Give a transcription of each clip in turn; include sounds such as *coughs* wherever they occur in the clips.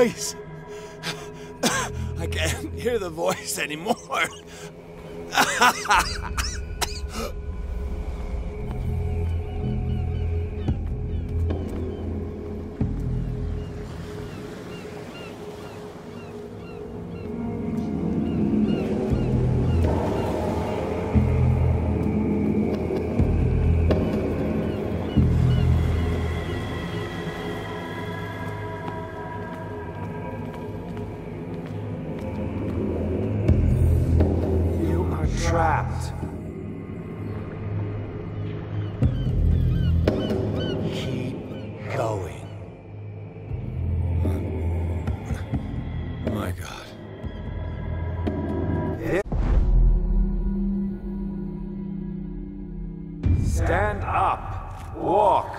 voice. *coughs* I can't hear the voice anymore. *laughs* up. Walk.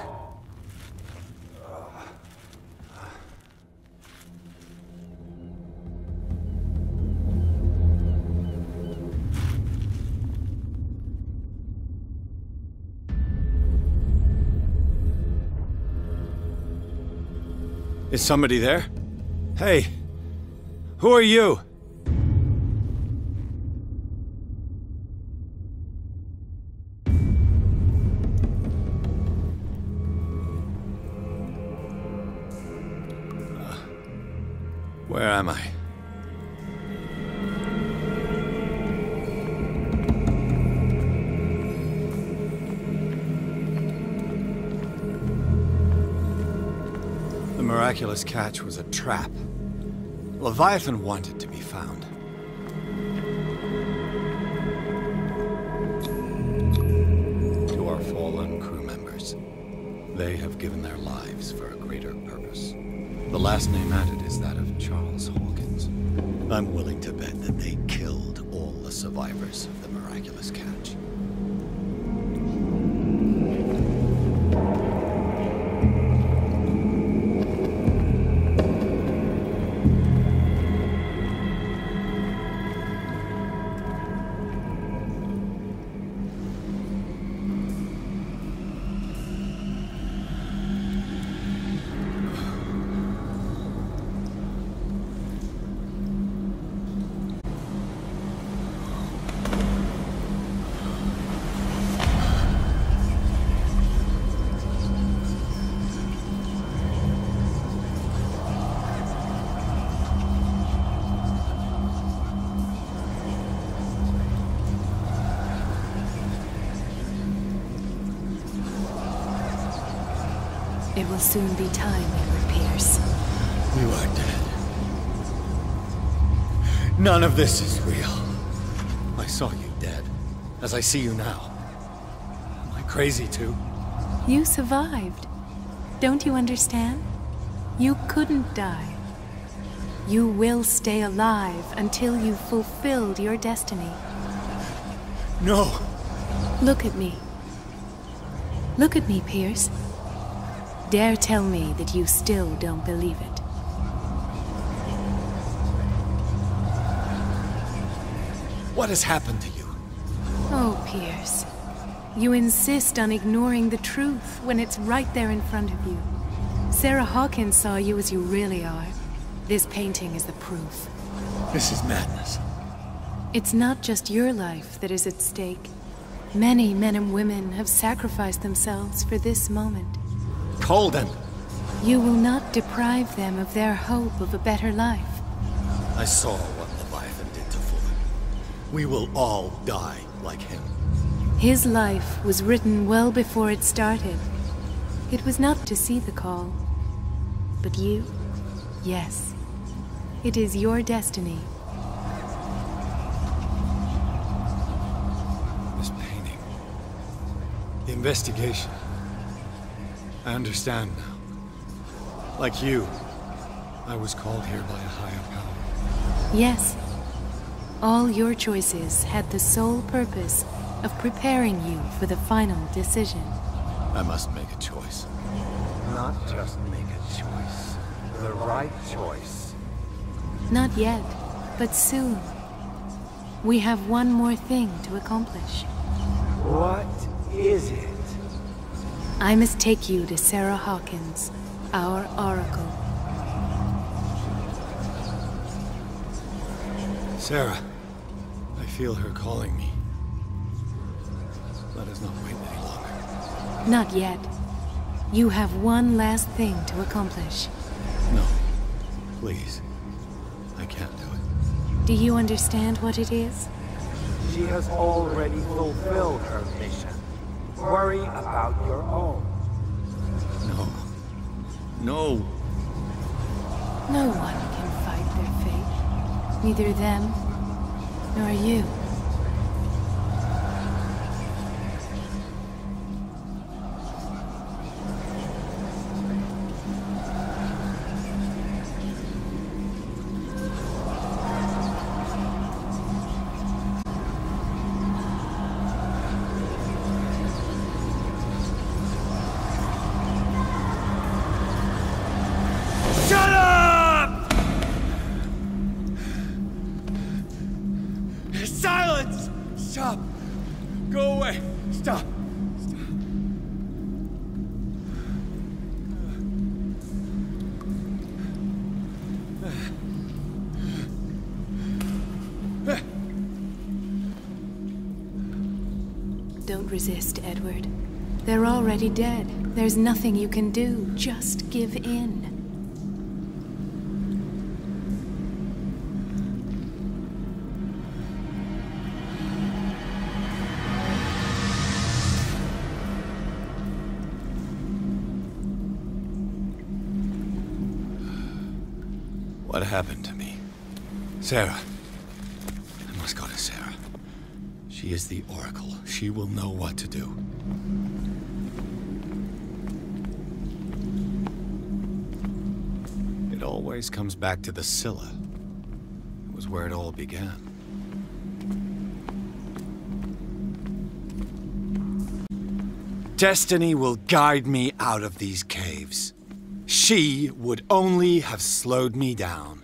Is somebody there? Hey, who are you? The miraculous catch was a trap. Leviathan wanted to be found. To our fallen crew members, they have given their lives for a greater purpose. The last name added is that of Charles Hawkins. I'm willing to bet that they killed all the survivors of the miraculous catch. Will soon be time, Edward Pierce. You are dead. None of this is real. I saw you dead, as I see you now. Am I crazy too? You survived. Don't you understand? You couldn't die. You will stay alive until you've fulfilled your destiny. No! Look at me. Look at me, Pierce. Dare tell me that you still don't believe it. What has happened to you? Oh, Pierce. You insist on ignoring the truth when it's right there in front of you. Sarah Hawkins saw you as you really are. This painting is the proof. This is madness. It's not just your life that is at stake. Many men and women have sacrificed themselves for this moment. Colden! You will not deprive them of their hope of a better life. I saw what Leviathan did to Fulton. We will all die like him. His life was written well before it started. It was not to see the call. But you? Yes. It is your destiny. This painting. The investigation. I understand now. Like you, I was called here by a higher power. Yes. All your choices had the sole purpose of preparing you for the final decision. I must make a choice. Not just make a choice. The right choice. Not yet, but soon. We have one more thing to accomplish. What is it? I must take you to Sarah Hawkins, our Oracle. Sarah, I feel her calling me. Let us not wait any longer. Not yet. You have one last thing to accomplish. No. Please. I can't do it. Do you understand what it is? She has already fulfilled her mission. Worry about your own. No. No. No one can fight their fate. Neither them, nor you. Resist, Edward. They're already dead. There's nothing you can do. Just give in. What happened to me? Sarah. I must go to Sarah. She is the Oracle. She will know what to do. It always comes back to the Scylla. It was where it all began. Destiny will guide me out of these caves. She would only have slowed me down.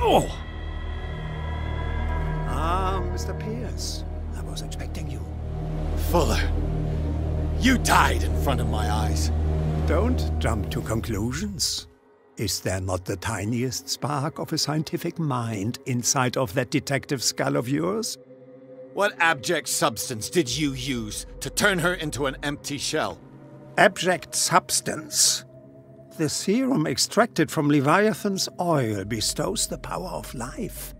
Oh! Ah, Mr. Pierce. I was expecting you. Fuller! You died in front of my eyes. Don't jump to conclusions. Is there not the tiniest spark of a scientific mind inside of that detective skull of yours? What abject substance did you use to turn her into an empty shell? Abject substance. The serum extracted from Leviathan's oil bestows the power of life.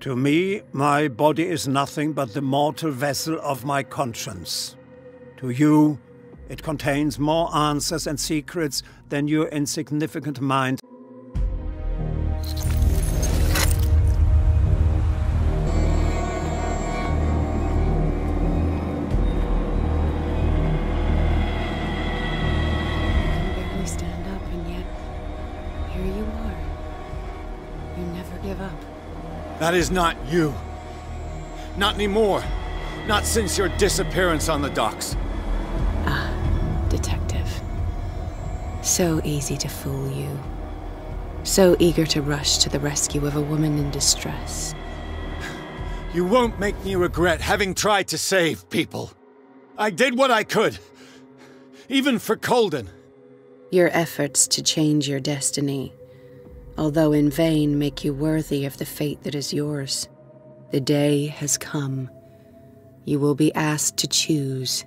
To me, my body is nothing but the mortal vessel of my conscience. To you, it contains more answers and secrets than your insignificant mind. That is not you. Not anymore. Not since your disappearance on the docks. Ah, detective. So easy to fool you. So eager to rush to the rescue of a woman in distress. *sighs* You won't make me regret having tried to save people. I did what I could. Even for Colden. Your efforts to change your destiny, although in vain, make you worthy of the fate that is yours. The day has come. You will be asked to choose.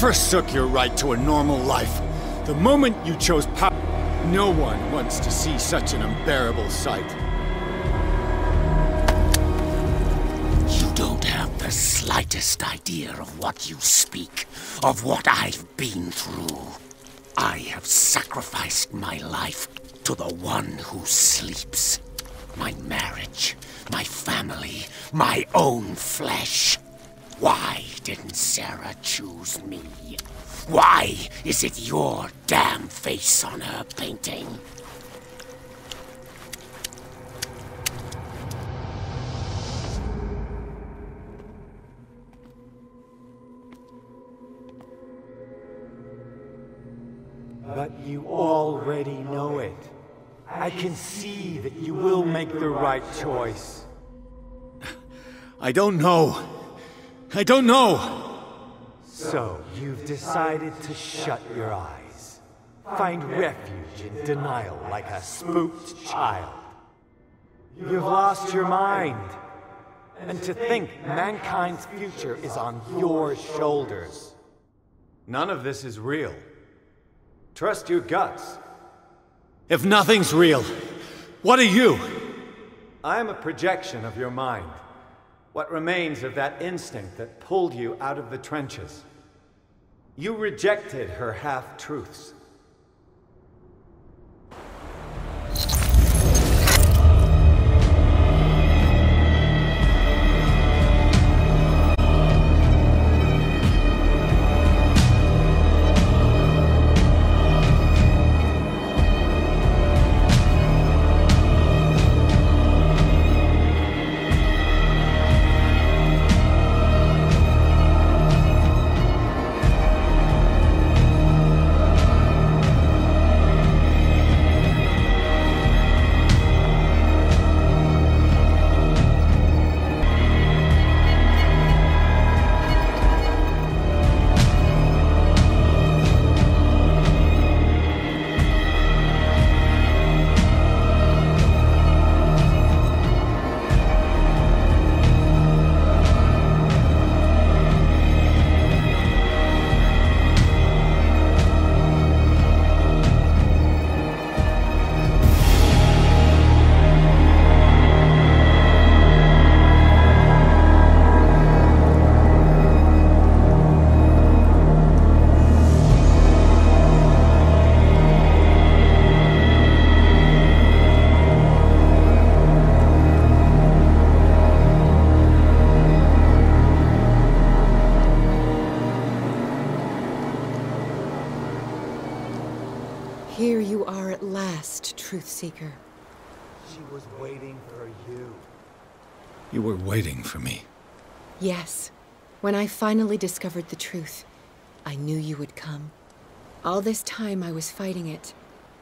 Forsook your right to a normal life. The moment you chose power, no one wants to see such an unbearable sight. You don't have the slightest idea of what you speak, of what I've been through. I have sacrificed my life to the one who sleeps. My marriage, my family, my own flesh. Why didn't Sarah choose me? Why is it your damn face on her painting? But you already know it. I can see that you will make the right choice. I don't know. I don't know. So, you've decided to shut your eyes. Find refuge in denial like a spooked child. You've lost your mind. And to think mankind's future is on your shoulders. None of this is real. Trust your guts. If nothing's real, what are you? I am a projection of your mind. What remains of that instinct that pulled you out of the trenches. You rejected her half truths. Truth Seeker. She was waiting for you. You were waiting for me. Yes. When I finally discovered the truth, I knew you would come. All this time I was fighting it,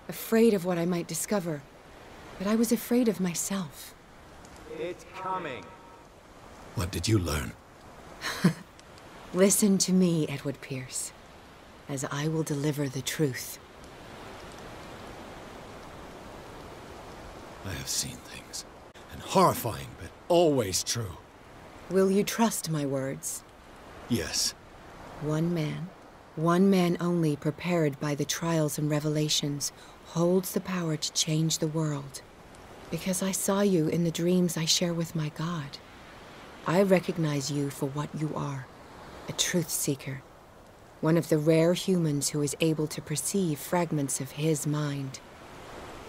afraid of what I might discover. But I was afraid of myself. It's coming. What did you learn? *laughs* Listen to me, Edward Pierce, as I will deliver the truth. I have seen things. And horrifying, but always true. Will you trust my words? Yes. One man, One man only prepared by the trials and revelations holds the power to change the world. Because I saw you in the dreams I share with my God. I recognize you for what you are a truth seeker. One of the rare humans who is able to perceive fragments of his mind.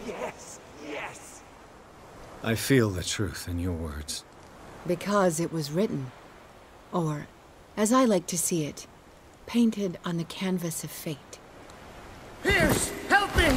Yes, yes! I feel the truth in your words. Because it was written. Or, as I like to see it, painted on the canvas of fate. Pierce, help me!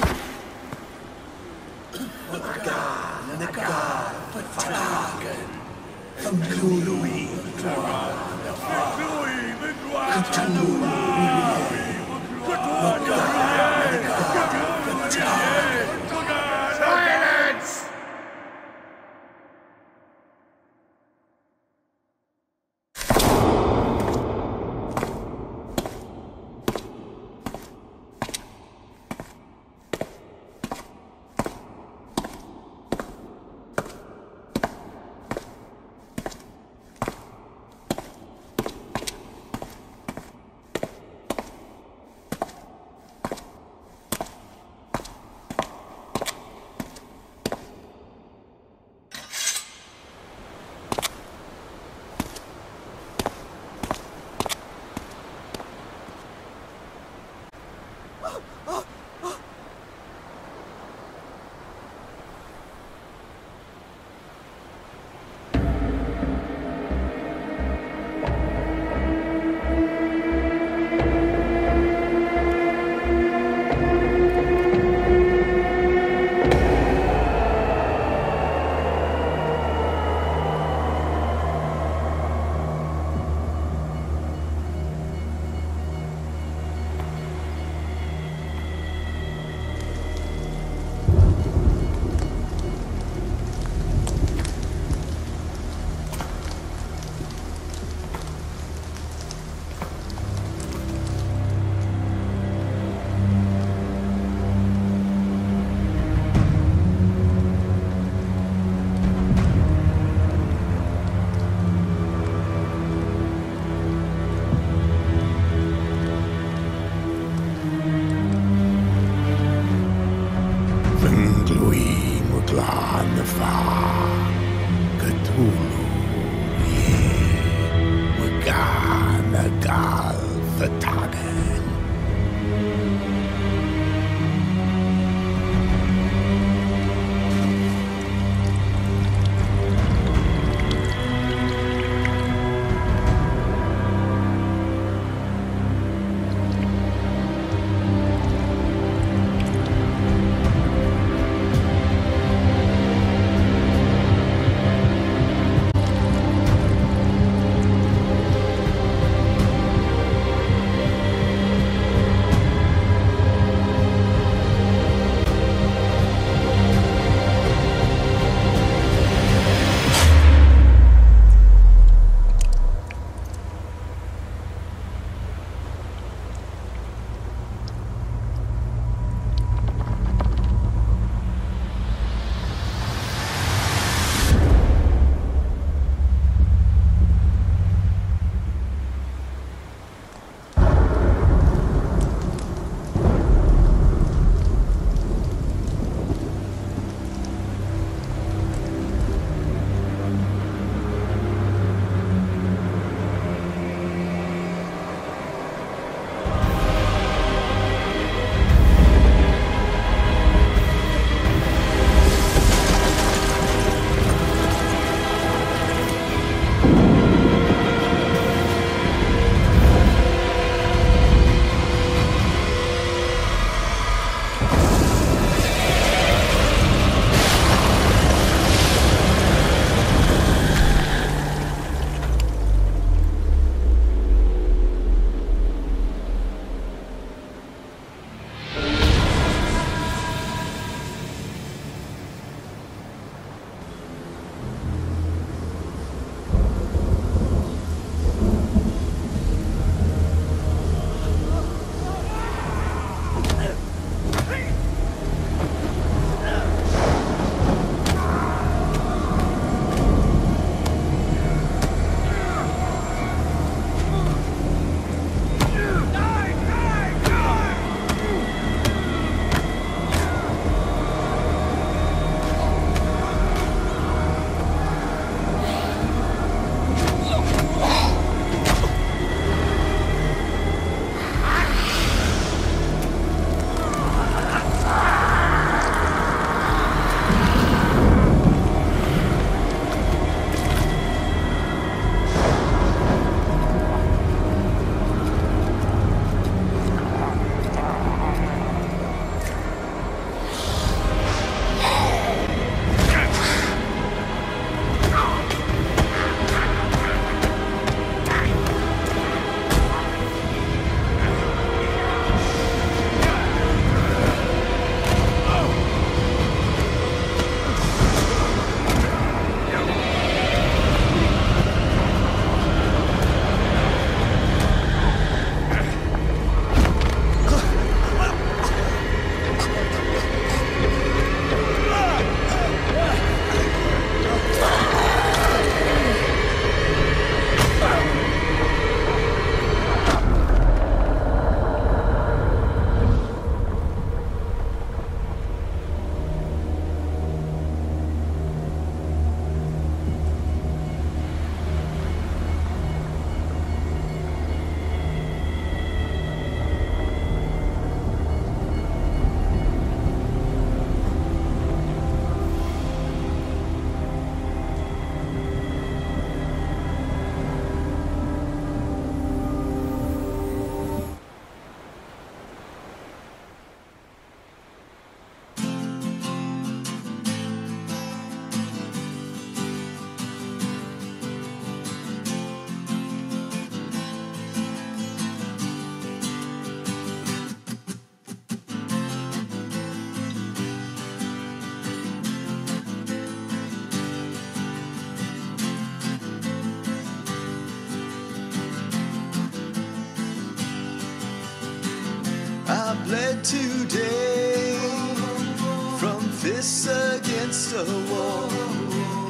Against a wall.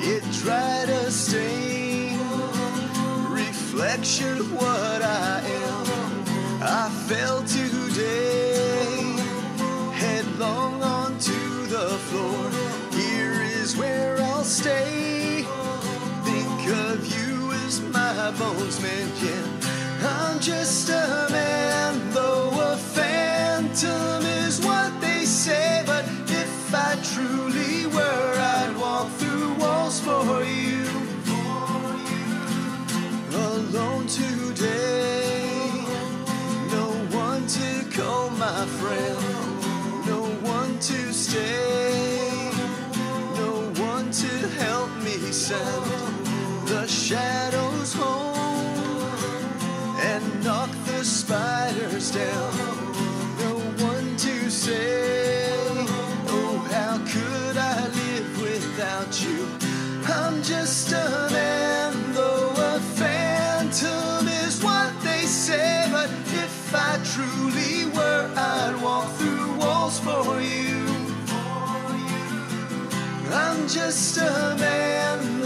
It dried a stain, reflection of what I am. I fell today, headlong onto the floor. Here is where I'll stay. Think of you as my bones mend. Yeah, I'm just a man, though a phantom send the shadows home and knock the spiders down. No one to say, Oh, how could I live without you? I'm just a man, though a phantom is what they say. But if I truly were, I'd walk through walls for you. Just a man,